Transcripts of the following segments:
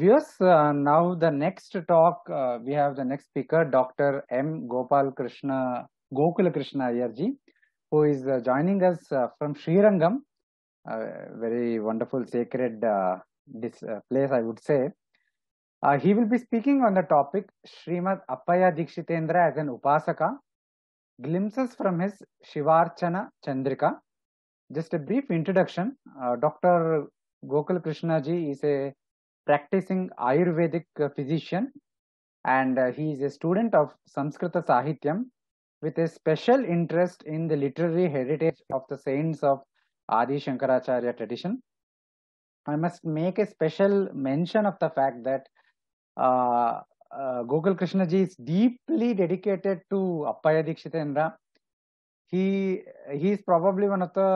viewers, uh, now the next talk, uh, we have the next speaker, Dr. M. Gopal Krishna, Gokula Krishna Aiyarji, who is uh, joining us from Srirangam, a very wonderful sacred this, place, I would say. Uh, he will be speaking on the topic Srimad Appaya Dikshitendra as an Upasaka, glimpses from his Shivarchana Chandrika. Just a brief introduction. Uh, Dr. Gokul Krishna ji is a practicing Ayurvedic uh, physician and uh, he is a student of Sanskrita Sahityam with a special interest in the literary heritage of the saints of Adi Shankaracharya tradition. I must make a special mention of the fact that uh, uh, Gokul Krishna ji is deeply dedicated to Appaya Dikshitendra. He he is probably one of the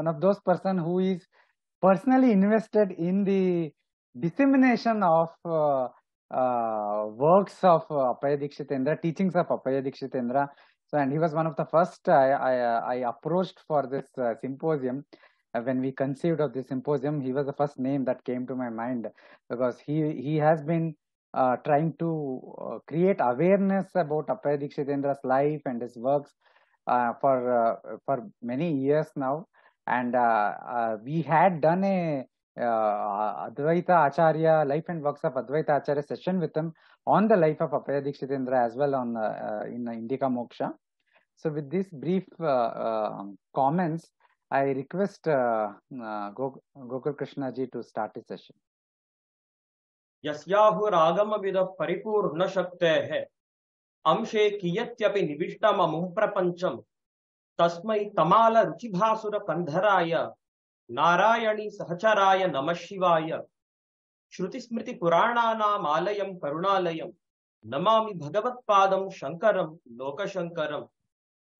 one of those person who is personally invested in the dissemination of uh, uh, works of uh, Dikshitendra, teachings of Appaya Dikshitendra. So, and he was one of the first I, I, I approached for this uh, symposium. Uh, when we conceived of this symposium, he was the first name that came to my mind because he he has been uh, trying to uh, create awareness about Appaya Dikshitendra's life and his works uh, for uh, for many years now. And uh, uh, we had done a uh, Advaita Acharya life and works of Advaita Acharya session with him on the life of Appaya Dikshitendra as well on uh, uh, in Indica Moksha. So with these brief uh, uh, comments, I request uh, uh, Gok- Gokul Krishna ji to start his session. यस्याहुरागमविदः परिपूर्णशक्तेः अंशे कियत्यपि निविष्टममुं प्रपञ्चम् तस्मै तमालरुचिभासुरकन्धराय नारायणी सहचराय नमः शिवाय। श्रुतिस्मृतिपुराणानामालयं करुणालयं। नमामि भगवत्पादं शङ्करं लोकशङ्करम्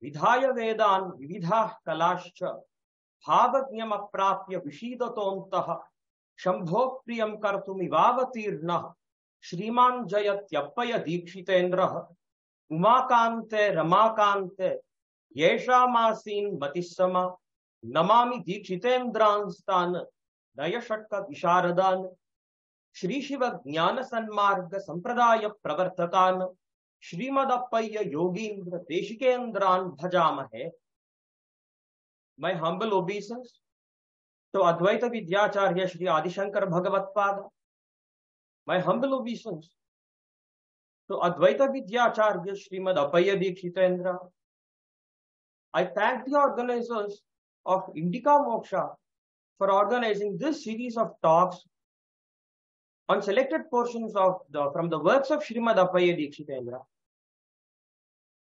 विधाय वेदान् विविधाः कलाश्च। भावज्ञमप्राप्य विषीदतोऽन्तः शम्भो प्रियं कर्तुमिवावतीर्णः। श्रीमान् जयत्यप्पय दीक्षितेन्द्रः। उमाकान्ते रमाकान्ते येषामासीन् मतिः सम। नमामि दीक्षितेन्द्रांस्तान नयषट विशारदान श्री शिव ज्ञान सन्मार्ग संप्रदाय प्रवर्तकान श्रीमदप्पय्य योगींद्र देशिकेन्द्रान भजाम है my humble to Advaita Vidyacharya Shri Adishankara Bhagavatpada my humble obeisances to Advaita Vidyacharya Shrimad Appayya Dikshitendra I thank the organisers of Indica Moksha for organizing this series of talks on selected portions of the from the works of Srimad Appaya Dikshitendra.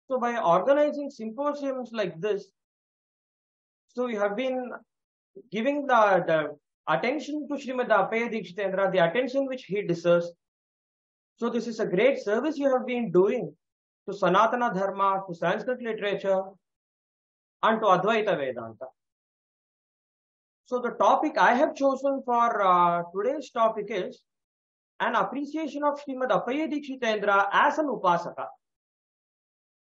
So by organizing symposiums like this, so we have been giving the, the attention to Srimad Appaya Dikshitendra, the attention which he deserves. So this is a great service you have been doing to Sanatana Dharma, to Sanskrit literature, and to Advaita Vedanta. So the topic I have chosen for uh, today's topic is an appreciation of Srimad Appaya Dikshitendra as an Upasaka.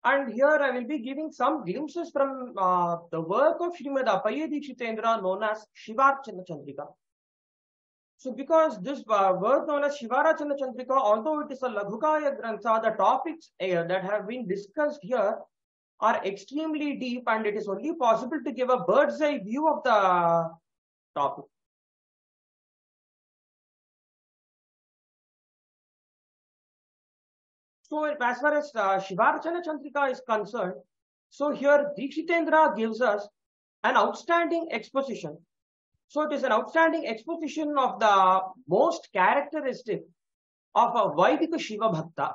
And here I will be giving some glimpses from uh, the work of Srimad Appaya Dikshitendra known as Shivarchana Chandrika. So because this uh, work known as Shivarchana Chandrika, although it is a Laghukaya Grantha, the topics uh, that have been discussed here are extremely deep and it is only possible to give a bird's eye view of the So as far as uh, Shivarchana Chandrika is concerned, so here Dikshitendra gives us an outstanding exposition. So it is an outstanding exposition of the most characteristic of a Vaidika Shiva Bhakta.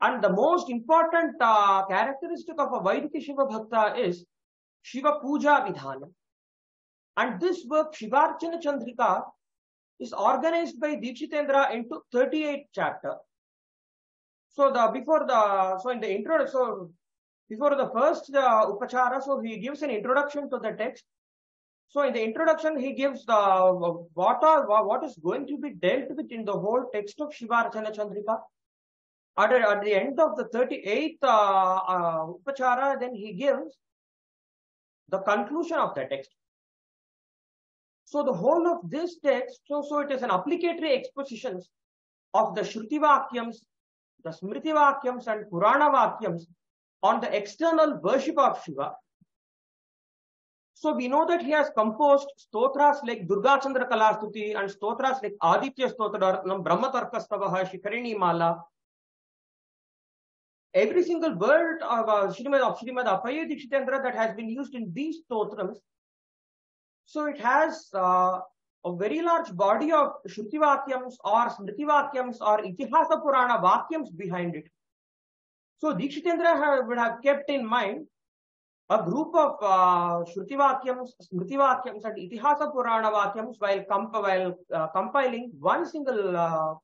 And the most important uh, characteristic of a Vaidika Shiva Bhakta is Shiva Puja Vidhana. And this work, Shivarchana Chandrika, is organized by Dikshitendra into 38 chapters. So the before the so in the intro so before the first upachara so he gives an introduction to the text. So in the introduction he gives the what are what is going to be dealt with in the whole text of Shivarchana Chandrika. At, at the end of the 38th uh, uh, upachara then he gives the conclusion of the text. So the whole of this text, so, so it is an applicatory expositions of the Shruti Vakyams, the Smriti Vakyams and Purana Vakyams on the external worship of Shiva. So we know that he has composed stotras like Durga Chandra Kalastuti and stotras like Aditya Stotraratnam, Brahma Tarkastavaha, Shikarini Mala. Every single word of uh, Srimad, of Dikshitendra that has been used in these stotrams so it has uh, a very large body of Shruti Vakyams or Smriti Vakyams or Itihasa Purana Vakyams behind it. So Dikshitendra have, would have kept in mind a group of uh, Shruti Vakyams, Smriti Vakyams and Itihasa Purana Vakyams while, comp while uh, compiling one single uh,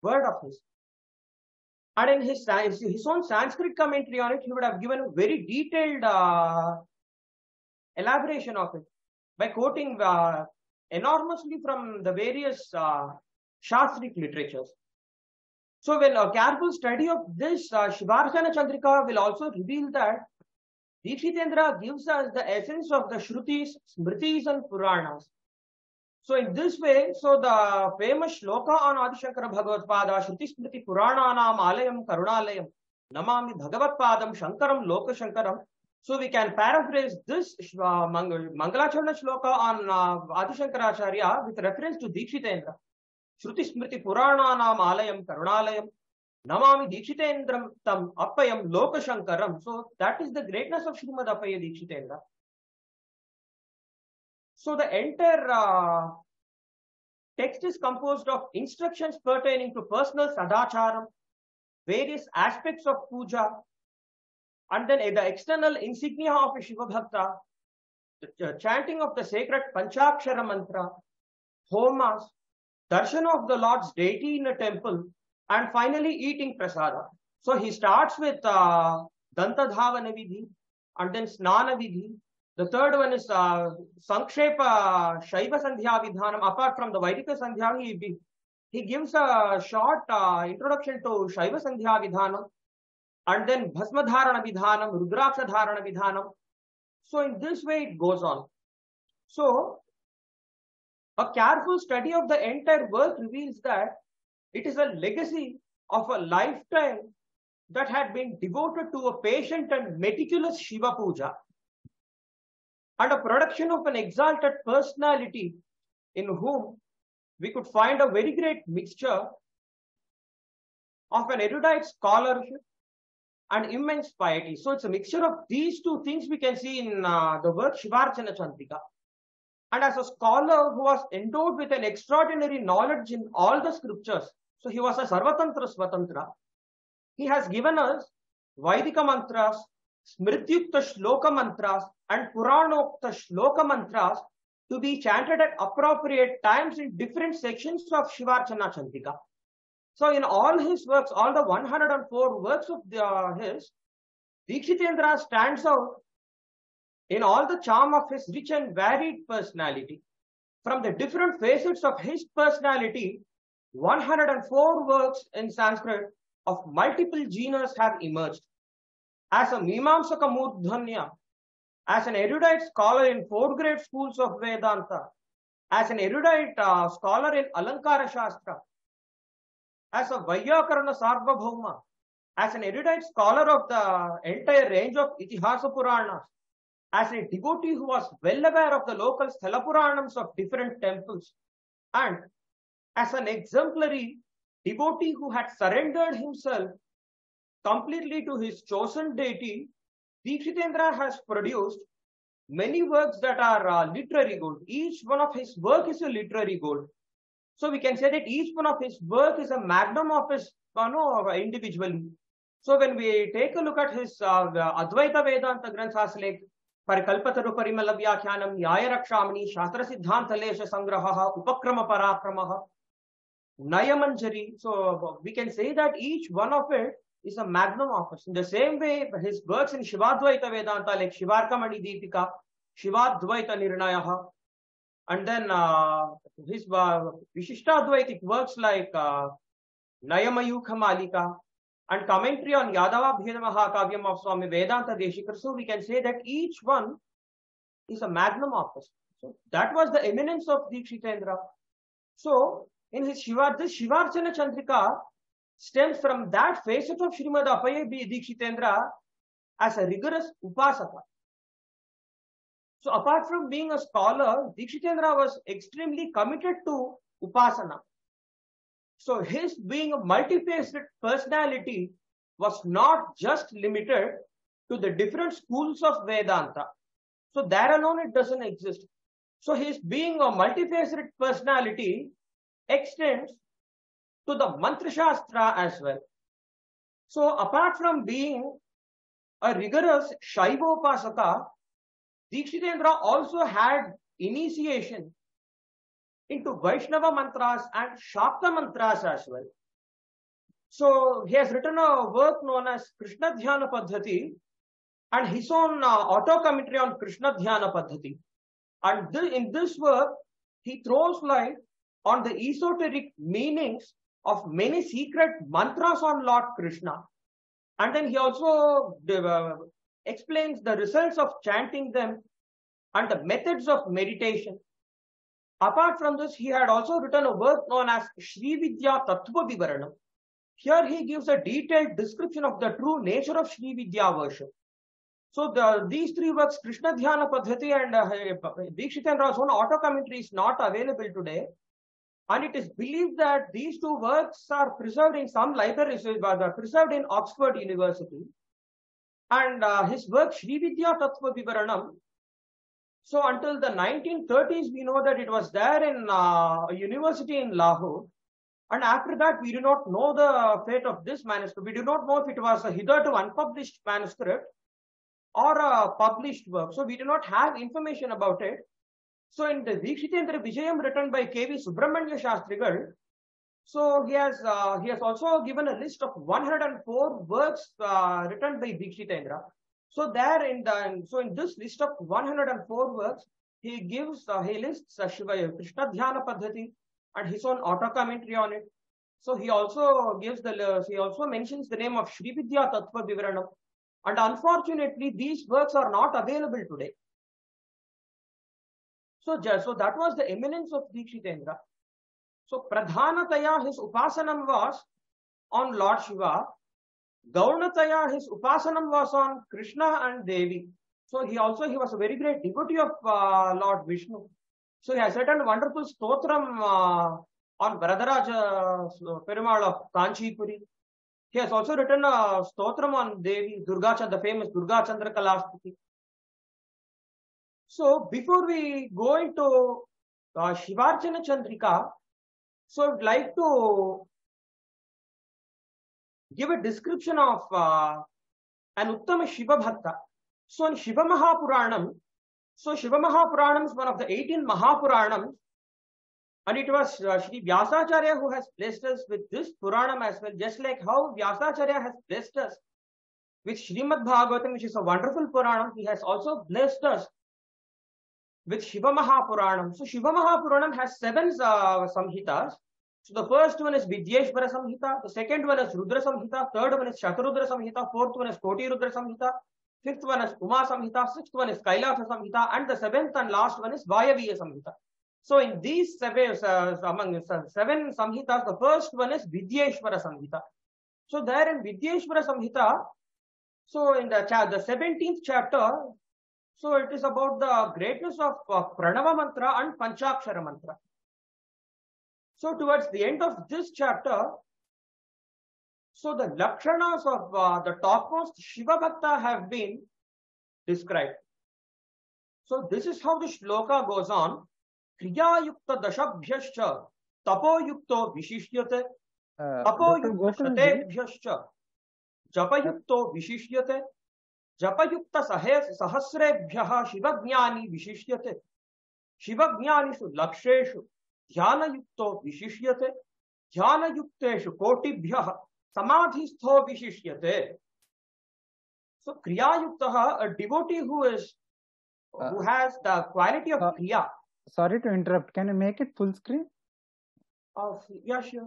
word of his. And in his, his own Sanskrit commentary on it, he would have given a very detailed uh, elaboration of it by quoting uh, enormously from the various uh, Shastric literatures. So, when a careful study of this uh, Shivarchana Chandrika will also reveal that Dikshitendra gives us the essence of the Shrutis, Smritis, and Puranas. So, in this way, so the famous shloka on Adishankara Bhagavatpada, Shruti Smriti Purananam Alayam Karunalayam, Namami Bhagavatpadam Shankaram Loka Shankaram, so we can paraphrase this uh, Mangalacharna shloka on uh, Adi Shankaracharya with reference to Dikshitendra. Shruti Smriti Purananam Alayam Karunalayam Namami Dikshitendram Tam Appayam Loka Shankaram. So that is the greatness of Srimad Appaya Dikshitendra. So the entire uh, text is composed of instructions pertaining to personal sadacharam, various aspects of puja, and then the external insignia of a Shiva Bhakta, the chanting of the sacred Panchakshara mantra, homas, darshan of the Lord's deity in a temple, and finally eating prasada. So he starts with uh, Dantadhavana Vidhi, and then Snana Vidhi. The third one is uh, Sankshepa Shaiva Sandhya Vidhanam. Apart from the Vaidika Sandhya, he, he gives a short uh, introduction to Shaiva Sandhya Vidhanam and then Bhasmadharana Vidhanam, Rudraksha Vidhanam. So in this way it goes on. So a careful study of the entire work reveals that it is a legacy of a lifetime that had been devoted to a patient and meticulous Shiva Puja and a production of an exalted personality in whom we could find a very great mixture of an erudite scholarship and immense piety. So it's a mixture of these two things we can see in uh, the work Shivarchana Chandrika. And as a scholar who was endowed with an extraordinary knowledge in all the scriptures, so he was a Sarvatantra Swatantra, he has given us Vaidika mantras, Smrityukta Shloka mantras, and Puranokta Shloka mantras to be chanted at appropriate times in different sections of Shivarchana Chandrika. So in all his works, all the 104 works of the, uh, his, Dikshitendra stands out in all the charm of his rich and varied personality. From the different facets of his personality, 104 works in Sanskrit of multiple genres have emerged. As a Mimamsaka Murdhanya, as an erudite scholar in four great schools of Vedanta, as an erudite uh, scholar in Alankara Shastra, as a Vyakarana Sarvabhauma, as an erudite scholar of the entire range of Itihasa Puranas, as a devotee who was well aware of the local Sthala Puranams of different temples, and as an exemplary devotee who had surrendered himself completely to his chosen deity, Dikshitendra has produced many works that are uh, literary gold. Each one of his work is a literary gold. So we can say that each one of his work is a magnum of his you know, individually. So when we take a look at his uh, Advaita Vedanta Granthas like Parikalpataru Parimala Vyakhyanam, Nyaya Rakshamani, Shastra Siddhanta Lesha Sangraha, Upakrama Parakramaha, Nayamanjari. So we can say that each one of it is a magnum opus. In the same way, his works in Shivadvaita Vedanta like Shivarkamani Deepika, Shivadvaita Nirnayaha, and then uh, his uh, Vishishtadvaitic works like uh, Nayamayukha Malika and commentary on Yadava Bheda Mahakavyam of Swami Vedanta Deshikar. So we can say that each one is a magnum opus. So that was the eminence of Dikshitendra. So in his Shiva, this Shivarchana Chandrika stems from that facet of Srimad Apaya Dikshitendra as a rigorous upasaka. So apart from being a scholar, Dikshitendra was extremely committed to upasana. So his being a multifaceted personality was not just limited to the different schools of Vedanta. So there alone it doesn't exist. So his being a multifaceted personality extends to the Mantra Shastra as well. So apart from being a rigorous Shaiva Upasaka, Dikshitendra also had initiation into Vaishnava mantras and Shakta mantras as well. So he has written a work known as Krishna Dhyana Padhati and his own uh, auto commentary on Krishna Dhyana Padhati. And th- in this work, he throws light on the esoteric meanings of many secret mantras on Lord Krishna. And then he also uh, explains the results of chanting them and the methods of meditation. Apart from this, he had also written a work known as Sri Vidya Tattva Vivaranam. Here he gives a detailed description of the true nature of Sri Vidya worship. So the, these three works, Krishna Dhyana Padhati and uh, Dikshitendra's own auto commentary is not available today. And it is believed that these two works are preserved in some libraries, uh, preserved in Oxford University. And uh, his work, Sri Vidya Tattva Vivaranam, so until the 1930s, we know that it was there in uh, a university in Lahore. And after that, we do not know the fate of this manuscript. We do not know if it was a hitherto unpublished manuscript or a published work. So we do not have information about it. So in the Dikshitendra Vijayam written by K.V. Subramanya Shastrigal, so he has uh, he has also given a list of 104 works uh, written by Dikshitendra. So there in the so in this list of 104 works, he gives uh, he lists uh, Shiva Krishna Dhyana Padhati and his own auto commentary on it. So he also gives the uh, he also mentions the name of Sri Vidya Tattva Vivaranam. And unfortunately, these works are not available today. So, so that was the eminence of Dikshitendra. So Pradhanataya, his upasanam was on Lord Shiva. Gaunataya, his upasanam was on Krishna and Devi. So he also, he was a very great devotee of uh, Lord Vishnu. So he has written wonderful stotram uh, on Varadaraja uh, Perumal of Kanchipuri. He has also written a stotram on Devi, Durga the famous Durga Chandra Kalastuti. So before we go into uh, Shivarchana Chandrika, so I'd like to give a description of uh, an Uttama Shiva Bhakta. So in Shiva Mahapuranam, so Shiva Mahapuranam is one of the 18 Mahapuranams and it was uh, Sri Vyasacharya who has blessed us with this Puranam as well, just like how Vyasacharya has blessed us with Srimad Bhagavatam, which is a wonderful Puranam. He has also blessed us with Shiva Mahapuranam. So Shiva Mahapuranam has seven uh, samhitas. So the first one is Vidyeshvara Samhita, the second one is Rudra Samhita, third one is Shatarudra Samhita, fourth one is Koti Rudra Samhita, fifth one is Uma Samhita, sixth one is Kailasa Samhita, and the seventh and last one is Vayaviya Samhita. So in these seven, uh, among uh, seven Samhitas, the first one is Vidyeshvara Samhita. So there in Vidyeshvara Samhita, so in the, the 17th chapter, so it is about the greatness of uh, Pranava Mantra and Panchakshara Mantra. So towards the end of this chapter, so the lakshanas of uh, the topmost Shiva Bhakta have been described. So this is how the shloka goes on. Kriyayukta dashabhyascha tapoyukto vishishyate Uh, tapoyukta Dr. Gokul ji, shatebhyascha vishishyate जपयुक्त सहे सहस्रेभ्य शिव ज्ञानी विशिष्य शिव ज्ञानीषु लक्ष्यु ध्यान युक्त विशिष्य ध्यान युक्तेषु कोटिभ्य समाधिस्थो विशिष्य so kriyayukta devotee who is who has the quality of kriya sorry to interrupt can you make it full screen yes you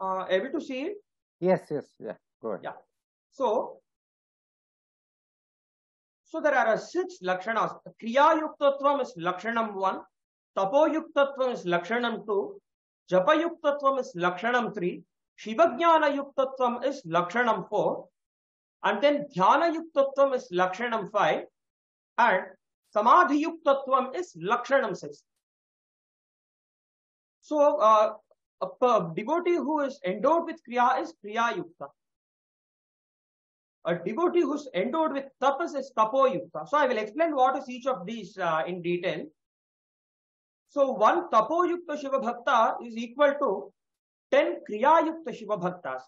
are able to see it yes yes yeah Go ahead. Yeah. So, So there are six lakshanas. Kriya yuktatvam is lakshanam one, tapo yuktatvam is lakshanam two, japa yuktatvam is lakshanam three, shivajnana yuktatvam is lakshanam four, and then dhyana yuktatvam is lakshanam five, and samadhi yuktatvam is lakshanam six. So uh, a devotee who is endowed with kriya is kriya yukta a devotee who's endowed with tapas is tapo yukta. So I will explain what is each of these uh, in detail. So one tapo yukta Shiva Bhakta is equal to 10 kriya yukta Shiva Bhaktas.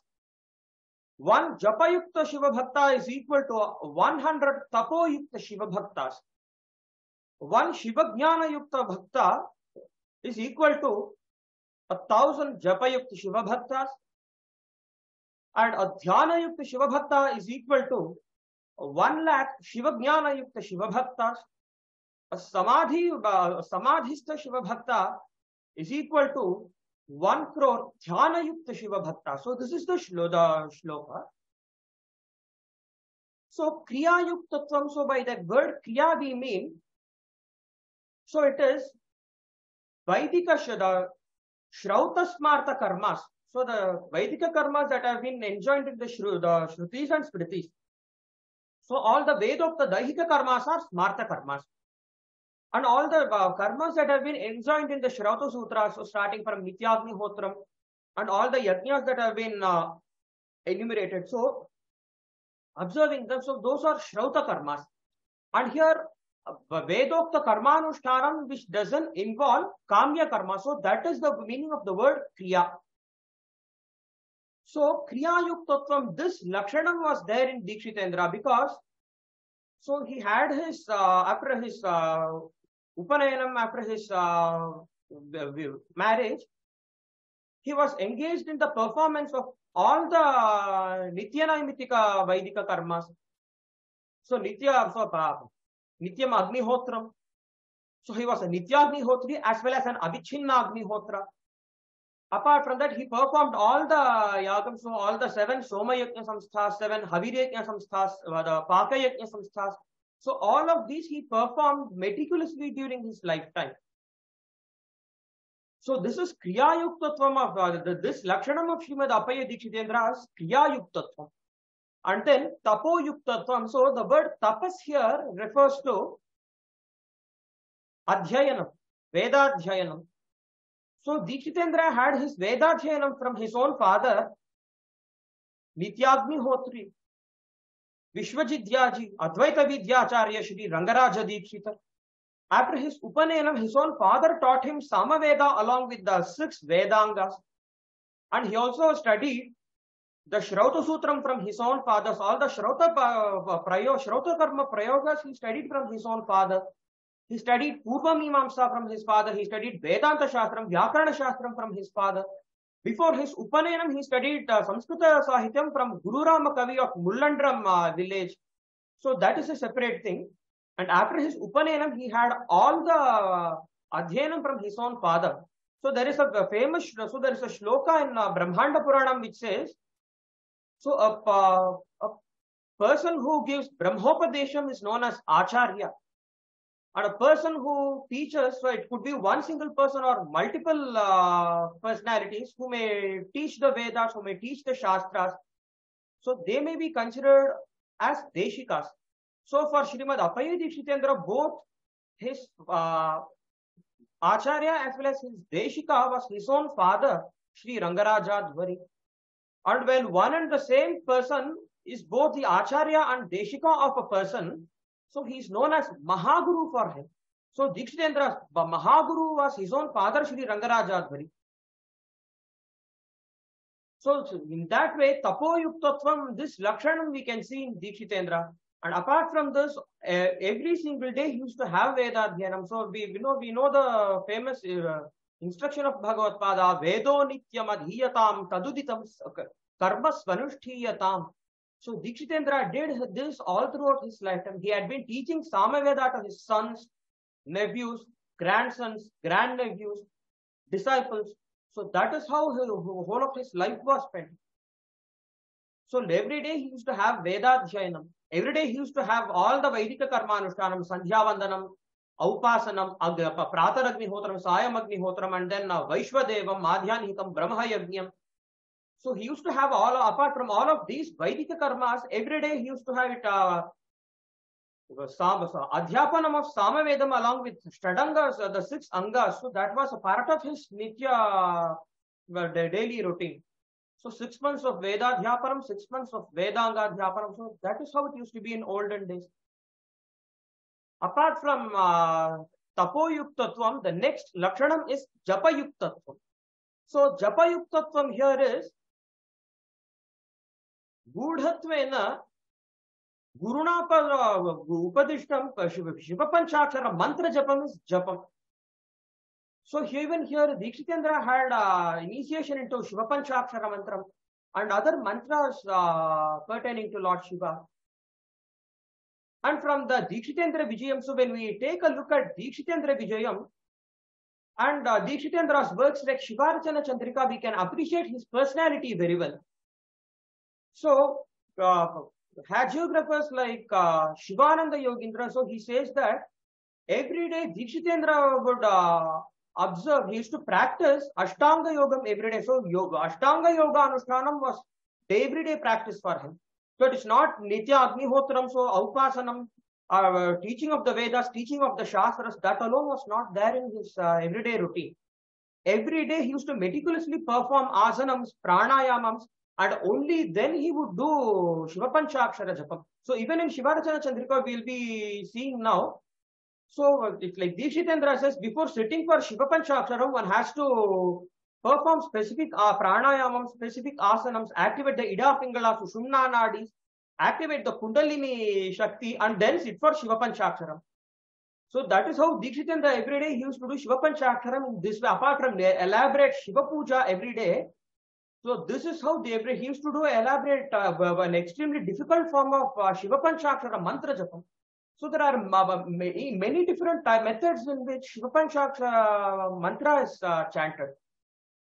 One japa yukta Shiva Bhakta is equal to 100 tapo yukta Shiva Bhaktas. One Shiva yukta Bhakta is equal to a thousand japa yukta Shiva Bhaktas and a dhyana yukta Shiva Bhakta is equal to 1 lakh Shiva Jnana yukta Shiva Bhaktas. A Samadhi, uh, Samadhista Shiva Bhakta is equal to 1 crore Dhyana yukta Shiva Bhakta. So this is the, shlo, the shloka. So Kriya Yuktatvam, so by that word Kriya we mean, so it is Vaidika Shada, Smarta Karmas. So the Vaidika karmas that have been enjoined in the, Shru, the Shrutis and Smritis. So all the Vedokta Daihika karmas are Smarta karmas. And all the uh, karmas that have been enjoined in the Shrauta Sutra, so starting from Nityagni Hotram and all the yajnas that have been uh, enumerated. So observing them, so those are Shrauta karmas. And here uh, Vedokta Karmanushtaram which doesn't involve Kamya karma. So that is the meaning of the word Kriya. So Kriya Yuktatvam, this Lakshanam was there in Dikshitendra because so he had his uh, after his uh, Upanayanam, after his uh, marriage, he was engaged in the performance of all the Nityanaymitika Vaidika karmas. So Nitya, so uh, Nityam Agnihotram. So he was a Nityagnihotra as well as an Avichinna Agnihotra. Apart from that, he performed all the yagams, so all the seven Soma Yajna Samsthas, seven Havi Yajna Samsthas, uh, the Paka Yajna Samsthas. So all of these he performed meticulously during his lifetime. So this is Kriya Yuktatvam of uh, this Lakshanam of Srimad Appaya Dikshitendra is Kriya Yuktatvam. And then Tapo Yuktatvam. So the word tapas here refers to Adhyayanam, Vedadhyayanam. So Dikshitendra had his Vedadhyayanam from his own father, Nityagni Vishwajidyaji, Advaita Vidyacharya Shri Rangaraja Dikshita. After his Upanayana, his own father taught him Samaveda along with the six Vedangas. And he also studied the Shrauta Sutram from his own fathers. All the Shrauta, uh, prayo, Shrauta Karma Prayogas he studied from his own father. He studied Purva Mimamsa from his father. He studied Vedanta Shastram, Vyakarana Shastram from his father. Before his Upanayanam, he studied uh, Sanskrita Sahityam from Guru Rama Kavi of Mullandram uh, village. So that is a separate thing. And after his Upanayanam, he had all the Adhyanam from his own father. So there is a famous, so there is a shloka in uh, Brahmanda Puranam which says, so a, a person who gives Brahmopadesham is known as Acharya. And a person who teaches, so it could be one single person or multiple uh, personalities who may teach the Vedas, who may teach the Shastras. So they may be considered as Deshikas. So for Srimad Appaya Dikshitendra, both his uh, Acharya as well as his Deshika was his own father, Sri Rangaraja Dhwari. And when one and the same person is both the Acharya and Deshika of a person, so he is known as Mahaguru for him. So Dikshitendra's Mahaguru was his own father, Sri Rangaraja Dhwari. So in that way, Tapo Yuktatvam, this Lakshanam we can see in Dikshitendra. And apart from this, uh, every single day he used to have Vedadhyanam. So we, we know we know the famous uh, instruction of Bhagavad Pada, Vedo Nityam Adhiyatam Taduditam Karma Svanushthiyatam. So Dikshitendra did this all throughout his lifetime. He had been teaching Samaveda to his sons, nephews, grandsons, grandnephews, disciples. So that is how the whole of his life was spent. So every day he used to have Vedadhyayanam. Every day he used to have all the Vedika karma anushtanam, Sandhyavandanam, Aupasanam, Prataragnihotaram, Sayamagnihotaram, and then uh, Vaishvadevam, Madhyanihitam, Brahmayagnyam. So he used to have all, apart from all of these Vedika karmas, every day he used to have it, uh, Adhyapanam of Samavedam along with Stradangas, uh, the six Angas. So that was a part of his Nitya uh, daily routine. So six months of Vedadhyapanam, six months of Vedanga Dhyapanam. So that is how it used to be in olden days. Apart from uh, Tapoyuktatvam, the next Lakshanam is Japayuktatvam. So Japayuktatvam here is Gudhatvena Guruna Upadishtam Shiva Panchakshara Mantra Japam is Japam. So here, even here, Dikshitendra had uh, initiation into Shiva Panchakshara Mantram and other mantras uh, pertaining to Lord Shiva. And from the Dikshitendra Vijayam, so when we take a look at Dikshitendra Vijayam and uh, Dikshitendra's works like Shivarchana Chandrika, we can appreciate his personality very well. So, uh, hagiographers like uh, Shivananda Yogindra, so he says that every day Dikshitendra would uh, observe, he used to practice Ashtanga Yogam every day. So, yoga, Ashtanga Yoga Anushtanam was everyday practice for him. So, it is not Nitya Agnihotram, so Aupasanam, uh, teaching of the Vedas, teaching of the Shastras, that alone was not there in his uh, everyday routine. Every day he used to meticulously perform asanams, pranayamams, and only then he would do Shiva Panchakshara Japam. So even in Shivarachana Chandrika, we'll be seeing now. So it's like Dikshitendra says, before sitting for Shiva Panchakshara, one has to perform specific uh, pranayamam, specific asanams, activate the Ida Pingala, Sushumna Nadis, activate the Kundalini Shakti, and then sit for Shiva Panchaksharam. So that is how Dikshitendra every day he used to do Shiva Panchaksharam in this way, apart from the elaborate Shiva Puja every day. So this is how they he used to do elaborate uh, an extremely difficult form of uh, Shiva Panchakshara mantra japam. So there are many, many different methods in which Shiva Panchakshara mantra is uh, chanted.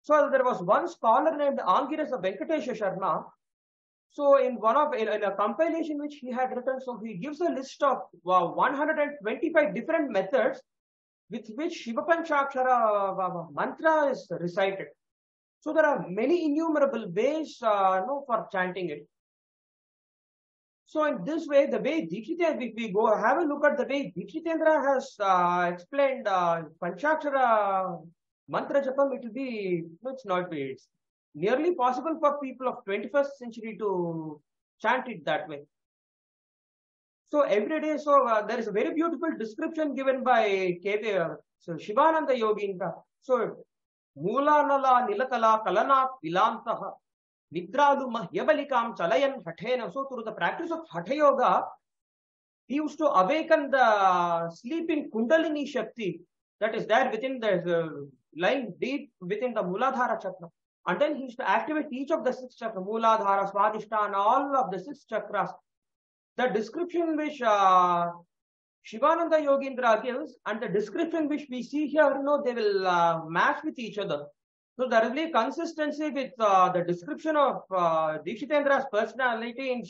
So there was one scholar named Angirasa Venkatesha Sharma. So in one of in, a compilation which he had written, so he gives a list of 125 different methods with which Shiva Panchakshara mantra is recited. So there are many innumerable ways uh, no, for chanting it. So in this way, the way Dikshitendra, if we go have a look at the way Dikshitendra has uh, explained uh, Panchakshara mantra japam, it will be, it's not. It's nearly possible for people of 21st century to chant it that way. So every day, so uh, there is a very beautiful description given by KV, so Shivananda Yogindra. So Moolanala Nilakala Kalana Vilantaha Nidralu Mahyabalikam Chalayan Hathena. So through the practice of Hatha Yoga, he used to awaken the sleeping Kundalini Shakti that is there within the uh, lying deep within the Muladhara Chakra. And then he used to activate each of the six chakras, Muladhara, Swadhisthana, all of the six chakras. The description which uh, Shivananda Yogindra gives and the description which we see here, you know, they will uh, match with each other. So there will be consistency with uh, the description of uh, Dikshitendra's personality in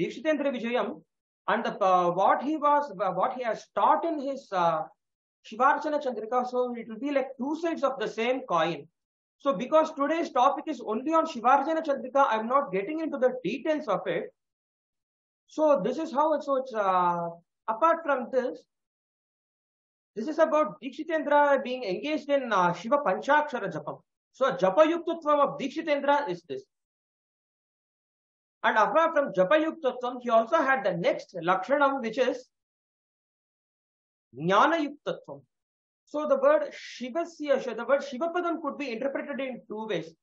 Dikshitendra Vijayam and the, uh, what he was, what he has taught in his uh, Shivarchana Chandrika. So it will be like two sides of the same coin. So because today's topic is only on Shivarchana Chandrika, I'm not getting into the details of it. So this is how so it's uh, apart from this, this is about Dikshitendra being engaged in uh, Shiva Panchakshara Japam. So Japa Yuktatvam of Dikshitendra is this. And apart from Japa Yuktatvam, he also had the next Lakshanam which is Jnana Yuktatvam. So the word Shivasya, the word Shivapadam could be interpreted in two ways.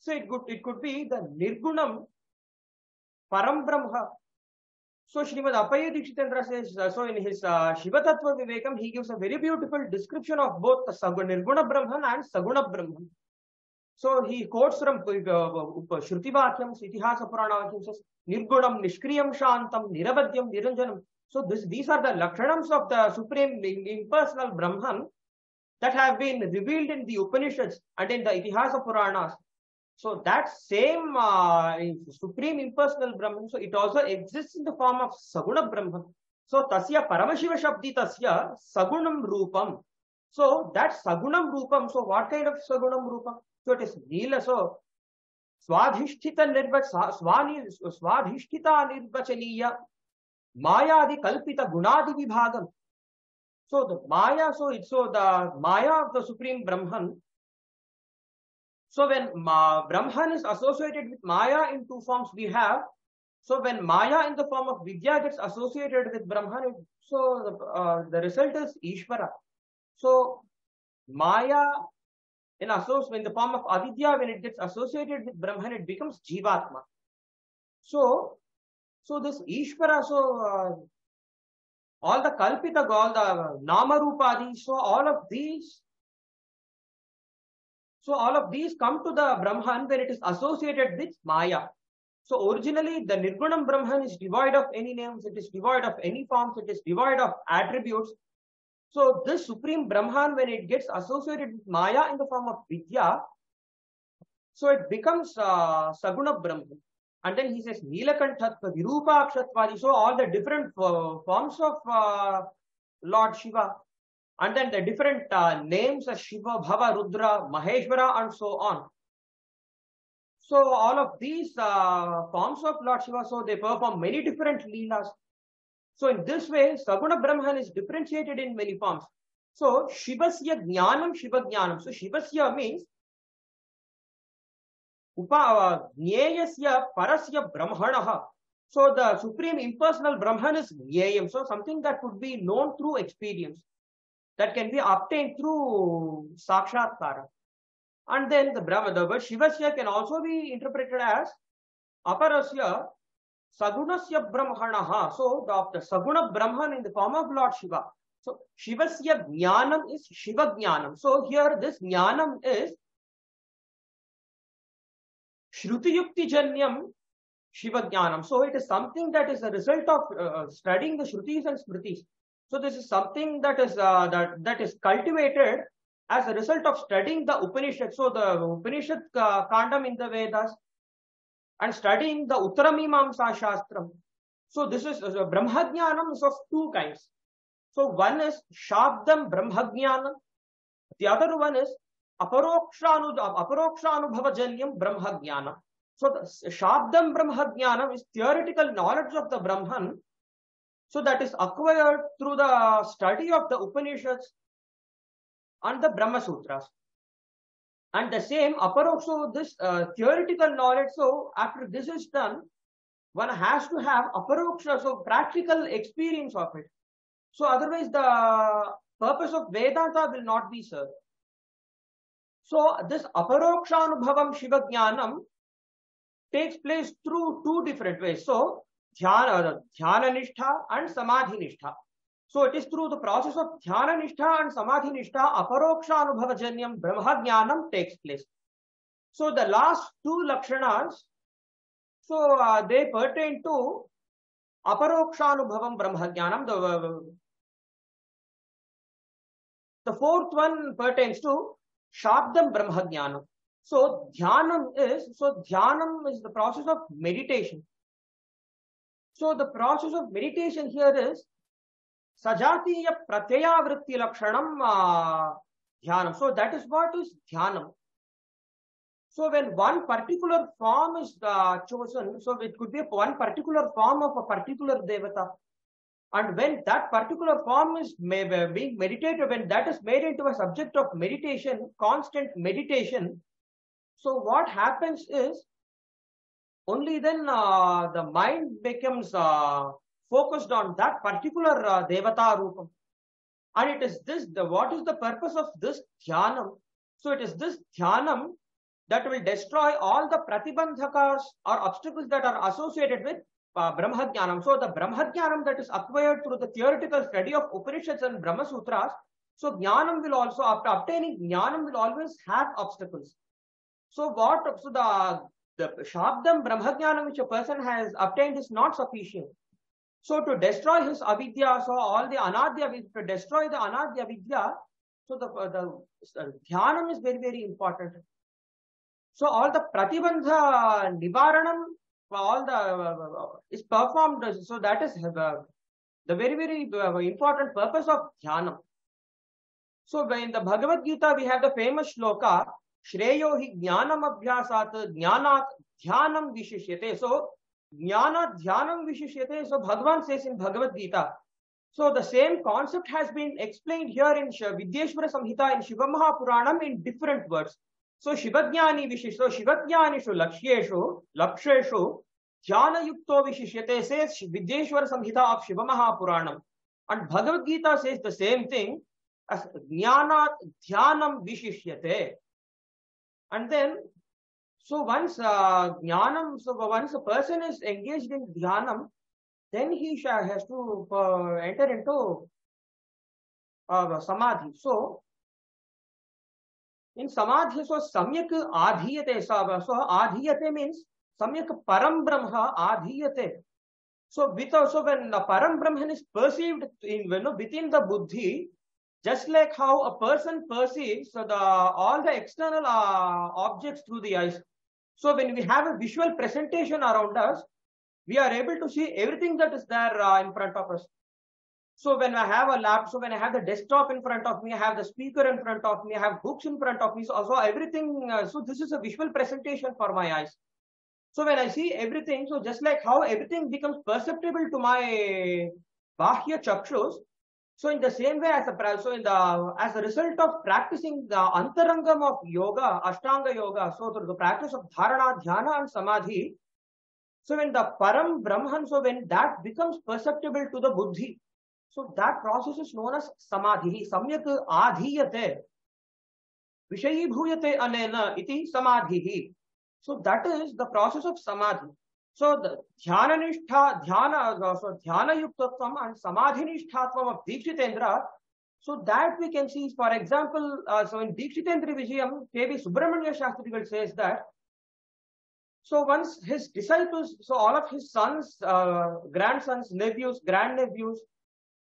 So it could, it could be the Nirgunam Param Brahma so Srimad Appaya Dikshitendra says, uh, so in his uh, Shiva Vivekam, he gives a very beautiful description of both the Nirguna Brahman and Saguna Brahman. So he quotes from uh, Shruti Vakyams, Itihasa Purana Vakyams, says, Nirgunam, Nishkriyam Shantam, Niravadyam, Niranjanam. So this, these are the Lakshanams of the Supreme Impersonal Brahman that have been revealed in the Upanishads and in the Itihasa Puranas. So that same uh, supreme impersonal Brahman, so it also exists in the form of Saguna Brahman. So Tasya Paramashiva Shabdi Tasya Sagunam Rupam. So that Sagunam Rupam, so what kind of Sagunam Rupam? So it is Neela. So Swadhishtita Nirvat, Swadhishtita Nirvachaniya, Mayadi Kalpita Gunadi Vibhagam. So the Maya, so it's so the Maya of the Supreme Brahman so when Ma, brahman is associated with maya in two forms we have so when maya in the form of vidya gets associated with brahman so the, uh, the result is ishvara. So maya in in the form of avidya when it gets associated with brahman it becomes jivatma. So so this ishvara so uh, all the kalpita all the nama rupadi so all of these so all of these come to the brahman when it is associated with maya so originally the nirgunam brahman is devoid of any names it is devoid of any forms it is devoid of attributes so this supreme Brahman, when it gets associated with Maya in the form of Vidya, so it becomes uh, Saguna Brahman. And then he says Nilakanthatva, Virupakshatvadi, so all the different uh, forms of uh, Lord Shiva. And then the different uh, names of Shiva, Bhava, Rudra, Maheshwara, and so on. So all of these uh, forms of Lord Shiva, so they perform many different leelas. So in this way, Saguna Brahman is differentiated in many forms. So Shivasya Jnanam Shiva Jnanam. So Shivasya means Upa Nyayasya Parasya Brahmanaha. So the supreme impersonal Brahman is Nyayam. So something that could be known through experience. That can be obtained through Sakshatkara. And then the Brahma, the word Shivasya can also be interpreted as Aparasya Sagunasya Brahmanaha. So the, the Saguna Brahman in the form of Lord Shiva. So Shivasya Jnanam is Shiva Jnanam. So here this Jnanam is Shruti Yukti Janyam Shiva Jnanam. So it is something that is a result of uh, studying the Shrutis and Smritis. So this is something that is uh, that that is cultivated as a result of studying the Upanishad. So the Upanishad uh, Kandam in the Vedas and studying the Uttaramimamsa Shastram. So this is uh, Brahmajnanam is of two kinds. So one is Shabdam Brahmajnanam. The other one is Aparokshanu, Aparokshanubhavajanyam Brahmajnanam. So the Shabdam Brahmajnanam is theoretical knowledge of the Brahman. So that is acquired through the study of the Upanishads and the Brahma Sutras. And the same aparoksha, this uh, theoretical knowledge, so after this is done, one has to have aparoksha, so practical experience of it. So otherwise the purpose of Vedanta will not be served. So this aparokshanubhavam Shiva Jnanam takes place through two different ways. So ध्यान ध्यान nishtha and samadhi nishtha so it is through the process of dhyana nishtha and समाधि निष्ठा अपरोक्ष anubhava janyam brahma jnanam takes place so the last two lakshana so they pertain to aparokshanubhava brahma jnanam the fourth one pertain to shabdam brahma jnanam so dhyana is so dhyanam is the process of meditation So the process of meditation here is sajatiya pratyayavritti lakshanam uh, dhyanam. So that is what is dhyanam. So when one particular form is uh, chosen, so it could be one particular form of a particular devata. And when that particular form is being meditated, when that is made into a subject of meditation, constant meditation, so what happens is only then uh, the mind becomes uh, focused on that particular uh, devata rupam. And it is this, the, what is the purpose of this dhyanam? So it is this dhyanam that will destroy all the pratibandhakas or obstacles that are associated with uh, Brahmajnanam. So the Brahmajnanam that is acquired through the theoretical study of Upanishads and Brahma Sutras, so Jnanam will also, after obtaining Jnanam will always have obstacles. So what, so the, the Shabdam Brahmajnanam which a person has obtained is not sufficient. So to destroy his avidya, so all the anadya, to destroy the anadya vidya, so the, the uh, dhyanam is very, very important. So all the pratibandha nivaranam, all the uh, is performed. So that is uh, the very very uh, important purpose of dhyanam. So in the Bhagavad Gita we have the famous shloka श्रेयो ही ज्ञानम अभ्यासात ज्ञाना ध्यानम विशिष्यते। सो ज्ञान ध्यानम विशिष्यते। So Bhagavan says Bhagavadgita so the same concept has been explain here in Vidyeshvara Samhita in Shiva Mahapuranam in different words so शिवज्ञानी विशिष्य शिवज्ञानीषु लक्ष्यु लक्ष्यु ज्ञान युक्त विशिष्यते says Vidyeshvara Samhita of Shiva Mahapuranam and Bhagavadgita same thing ज्ञान ध्यानम विशिष्यते And then, so once uh, Jnanam, so once a person is engaged in Dhyanam, then he has to uh, enter into uh, Samadhi. So, in samadhi so samyak adhiyate so adhiyate means samyak param brahma adhiyate so with also when the param brahman is perceived in you know, within the buddhi just like how a person perceives the all the external uh, objects through the eyes so when we have a visual presentation around us we are able to see everything that is there uh, in front of us so when I have a lap, so when I have the desktop in front of me, I have the speaker in front of me, I have books in front of me. So also everything. Uh, so this is a visual presentation for my eyes. So when I see everything, so just like how everything becomes perceptible to my bahya chakshus, so in the same way as a so in the as a result of practicing the antarangam of yoga, ashtanga yoga, so through the practice of dharana, dhyana, and samadhi. So when the param brahman, so when that becomes perceptible to the buddhi, so that process is known as samadhi. Samyak adhiyate. Vishayibhuyate anena iti samadhi. So that is the process of samadhi. So the dhyana nishtha, dhyana, so dhyana yuktatvam and samadhi nishthatvam of Dikshitendra. So that we can see, for example, uh, so in Dikshitendra Vijayam, K.V. Subramanya Shastrigal says that so once his disciples, so all of his sons, uh, grandsons, nephews, grandnephews,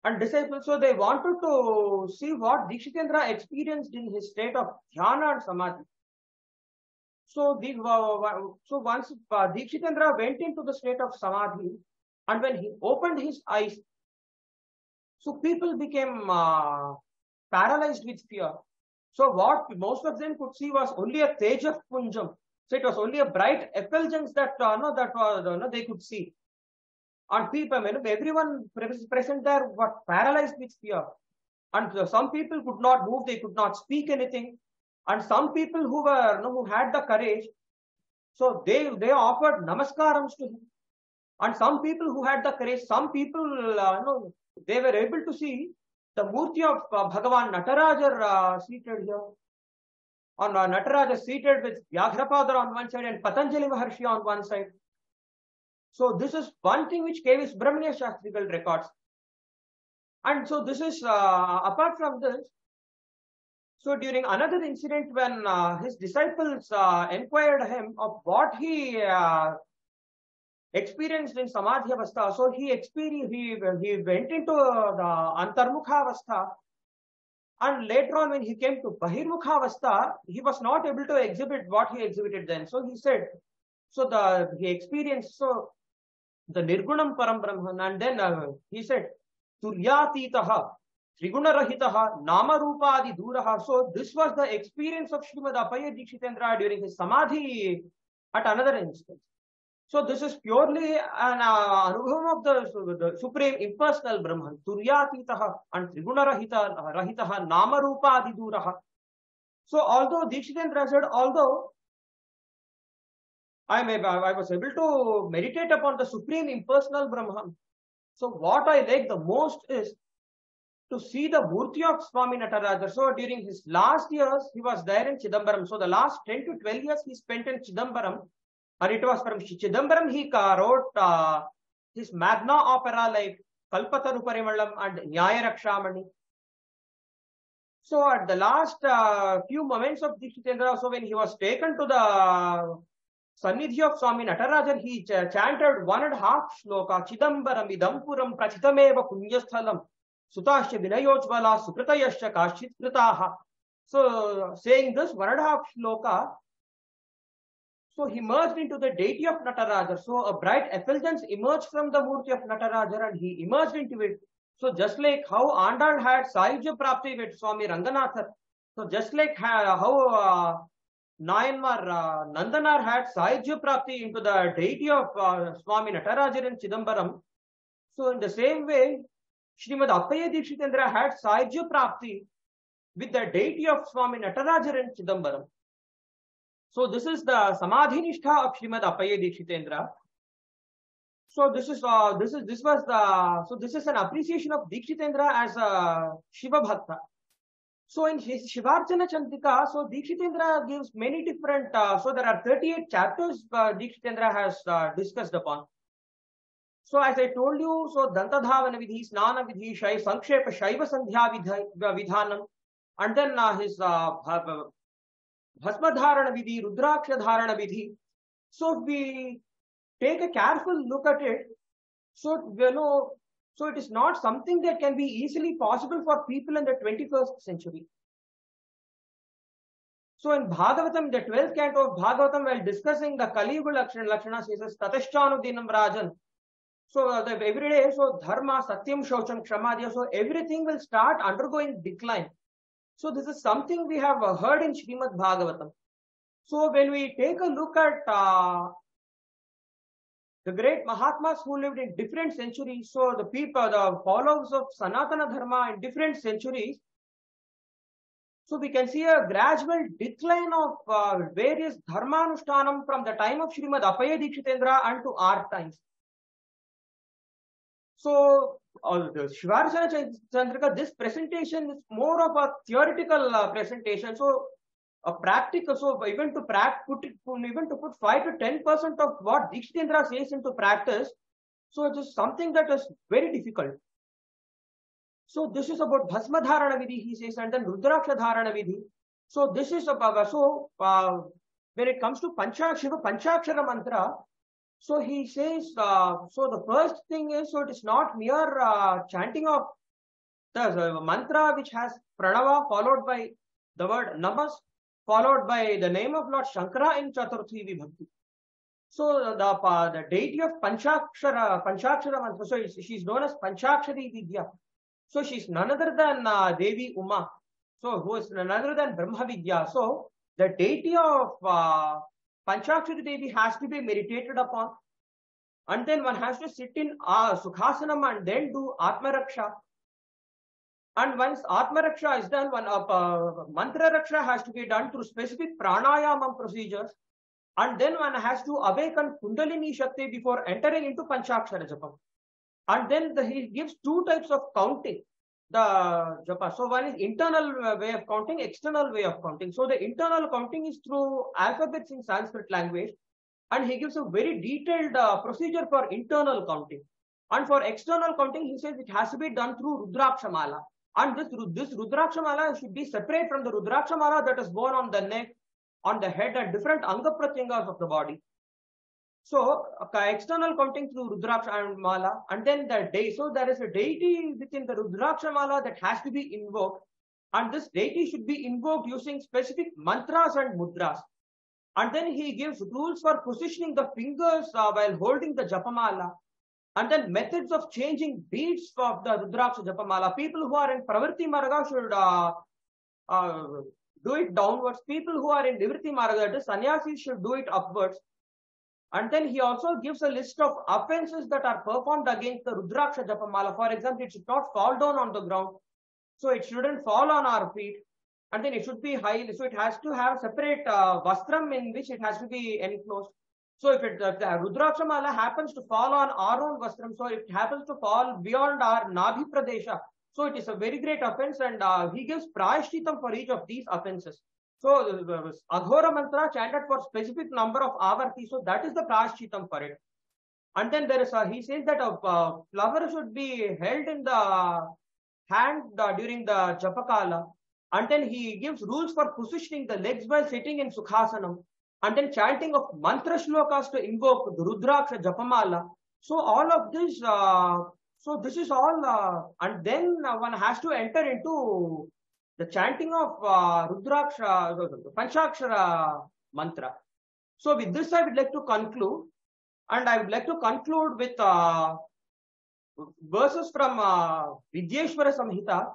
and disciples, so they wanted to see what Dikshitendra experienced in his state of dhyana and samadhi. So, the, uh, so once uh, Dikshitendra went into the state of samadhi, and when he opened his eyes, so people became uh, paralyzed with fear. So what most of them could see was only a Teja Punjam. So it was only a bright effulgence that uh, no, that was uh, no, they could see. And people, I mean, everyone present there were paralyzed with fear. And some people could not move, they could not speak anything. And some people who were, no, who had the courage, so they, they offered namaskarams to him. And some people who had the courage, some people, uh, no, they were able to see the murti of uh, Bhagavan Natarajar uh, seated here. On uh, Nataraja seated with Vyaghrapada on one side and Patanjali Maharshi on one side. So this is one thing which K.V. Subramanya Shastrigal records. And so this is, uh, apart from this, so during another incident when uh, his disciples uh, inquired him of what he uh, experienced in Samadhi Avastha, so he experienced, he, he went into the Antarmukha Avastha and later on when he came to Bahirmukha Avastha, he was not able to exhibit what he exhibited then. So he said, so the he experienced, so the Nirgunam Param Brahman. And then uh, he said, Turyatitaha, Trigunarahitaha, Nama Rupadi Duraha. So this was the experience of Srimad Appaya Dikshitendra during his Samadhi at another instance. So this is purely an uh, of the, the supreme impersonal Brahman. Turyatitaha and Trigunarahita Rahitaha, Nama Rupadi Duraha. So although Dikshitendra said, although I may I was able to meditate upon the supreme impersonal Brahman. So what I like the most is to see the Murti of Swami Nataraja. So during his last years, he was there in Chidambaram. So the last 10 to 12 years he spent in Chidambaram. And it was from Chidambaram he wrote uh, his magna opera like Kalpataru Parimalam and Nyaya Rakshamani. So at the last uh, few moments of Dikshitendra, so when he was taken to the Sannidhi of Swami Natarajan, he ch chanted one and a half shloka, Chidambaram idampuram sutasya vinayojvala sukritayasya kashit kritaha. So saying this one and a half shloka, So he merged into the deity of Nataraja. So a bright effulgence emerged from the Murti of Nataraja and he emerged into it. So just like how Andal had Sahaja Prapti with Swami Ranganatha. So just like how uh, Nayanmar uh, Nandanar had Sahaja Prapti into the deity of uh, Swami Nataraja in Chidambaram. So in the same way, Srimad Appaya Dikshitendra had Sahaja Prapti with the deity of Swami Nataraja in Chidambaram. So this is the Samadhi Nishtha of Srimad Appaya Dikshitendra. So this is uh, this is this was the so this is an appreciation of Dikshitendra as a Shiva Bhakta. So in his Shivarchana Chandrika, so Dikshitendra gives many different. Uh, so there are 38 chapters uh, Dikshitendra has uh, discussed upon. So as I told you, so Dantadhavana Vidhi, Snana Vidhi, Shai, Sankshepa, Shaiva Sandhya Vidhanam, and then uh, his uh, Bhasmadharana Vidhi, Rudraksha Dharana Vidhi. So if we take a careful look at it, so you know, so it is not something that can be easily possible for people in the 21st century. So in Bhagavatam, the 12th canto of Bhagavatam, while discussing the Kali Yuga Lakshana, Lakshana says, Tatashchanudinam Rajan. So uh, the, every day, so Dharma, Satyam, Shaucham, Kshamadya, so everything will start undergoing decline. So this is something we have uh, heard in Srimad Bhagavatam. So when we take a look at uh, the great Mahatmas who lived in different centuries, so the people, the followers of Sanatana Dharma in different centuries, so we can see a gradual decline of uh, various Dharmanushtanam from the time of Srimad Appaya Dikshitendra unto our times. So, uh, the Shivarchana Chandrika, this presentation is more of a theoretical uh, presentation. So, a practical, so even to put it, even to put 5 to 10 percent of what Dikshitendra says into practice, so it is something that is very difficult. So this is about Bhasma Dharana Vidhi, he says, and then Rudraksha Dharana Vidhi. So this is about, so uh, when it comes to Pancha, Shiva Panchakshara Mantra, so he says, uh, so the first thing is, so it is not mere uh, chanting of the, mantra which has pranava followed by the word namas, followed by the name of Lord Shankara in Chaturthi Vibhakti. So the, the deity of Panchakshara, Panchakshara mantra, so she's known as Panchakshari Vidya. So she's none other than uh, Devi Uma. So who is none other than Brahma Vidya. So the deity of uh, Panchakshari Devi has to be meditated upon. And then one has to sit in uh, Sukhasanam and then do Atma Raksha. And once Atma Raksha is done, one uh, uh, Mantra Raksha has to be done through specific pranayama procedures. And then one has to awaken Kundalini Shakti before entering into Panchakshara Japam. And then the, he gives two types of counting the japa. So one is internal way of counting, external way of counting. So the internal counting is through alphabets in Sanskrit language, and he gives a very detailed uh, procedure for internal counting. And for external counting, he says it has to be done through Rudrakshamala. And this this Rudrakshamala should be separate from the Rudrakshamala that is worn on the neck, on the head, and different anga pratyangas of the body. So external counting through Rudraksha and Mala, and then the day. So there is a deity within the Rudraksha Mala that has to be invoked, and this deity should be invoked using specific mantras and mudras. And then he gives rules for positioning the fingers uh, while holding the Japamala, and then methods of changing beats of the Rudraksha Japamala. People who are in Pravrti Marga should uh, uh, do it downwards. People who are in Nivritti Marga, that is sannyasis, should do it upwards. And then he also gives a list of offenses that are performed against the Rudraksha Japamala. For example, it should not fall down on the ground. So it shouldn't fall on our feet. And then it should be high. So it has to have separate uh, vastram in which it has to be enclosed. So if it, uh, the Rudraksha Mala happens to fall on our own vastram, so if it happens to fall beyond our Nabhi Pradesha, so it is a very great offense and uh, he gives prayashchitam for each of these offenses. So uh, Aghora mantra chanted for specific number of avarti. So that is the prashchitam for it. And then there is a, he says that a uh, flower should be held in the hand uh, during the Japakala. And then he gives rules for positioning the legs while sitting in Sukhasanam. And then chanting of mantra shlokas to invoke the Rudraksha Japamala. So all of this, uh, so this is all, and then one has to enter into the chanting of uh, Rudraksha, Panchakshara mantra. So with this, I would like to conclude, and I would like to conclude with uh, verses from uh, Vidyeshwara Samhita.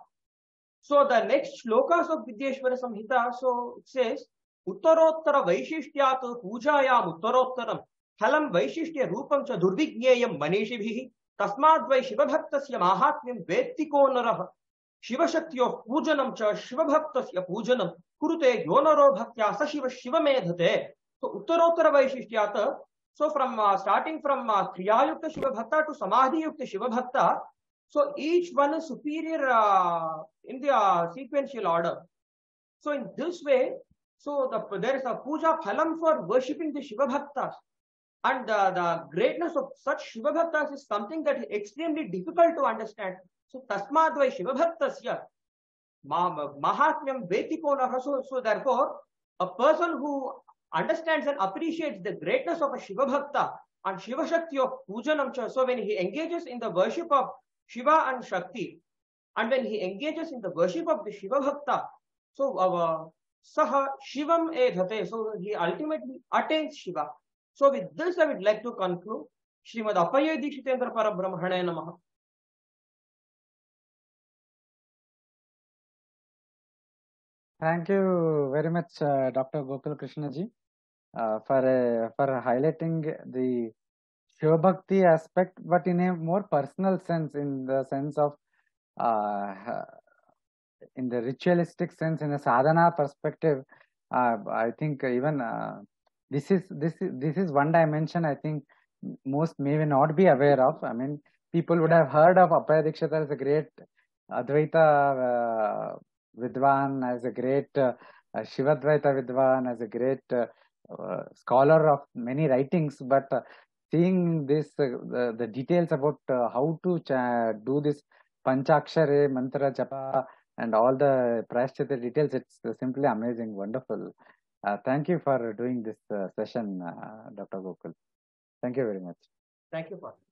So the next shlokas of Vidyeshwara Samhita, so it says, Uttarottara Vaishishtyat Pujayam Uttarottaram Phalam Vaishishthya Rupam Cha Durvigneyam Manishibhihi Tasmadvai Shivabhaktasya Mahatmyam Vettiko शिवशक्तो पूजनम च शिवभक्त पूजनम कुरुते यो नरो भक्त स शिव शिव मेधते तो उत्तरोत्तर वैशिष्ट्यात so from starting from kriyayukta Shiva bhakta to samadhi yukta Shiva bhakta so each one superior in the order so in this way so there is a puja phalam for worshipping the Shiv भक्त And the, the greatness of such Shiva Bhaktas is something that is extremely difficult to understand. So Tasmadvai Shiva Bhaktasya Mahatmyam Vetiko so, so therefore, a person who understands and appreciates the greatness of a Shiva Bhakta and Shiva Shakti of Pujanam. So when he engages in the worship of Shiva and Shakti, and when he engages in the worship of the Shiva Bhakta, so uh, Saha Shivam Edhate, so he ultimately attains Shiva. So with this I would like to conclude. Srimad Appaya Dikshitendra Parabrahmane Namaha. Thank you very much, uh, Dr. Gokul Krishna ji, uh, for uh, for highlighting the Shiva Bhakti aspect, but in a more personal sense, in the sense of uh, in the ritualistic sense, in a sadhana perspective. Uh, I think even uh, this is this is this is one dimension. I think most may not be aware of. I mean, people would have heard of Appaya Dikshita as a great Advaita Vidwan, as a great uh, Shivadvaita Vidwan, as a great uh, scholar of many writings, but uh, seeing this, uh, the, the details about how to do this Panchakshare mantra japa and all the prashchita details, it's simply amazing, wonderful. thank you for doing this session, Dr. Gokul. Thank you very much. Thank you, Father.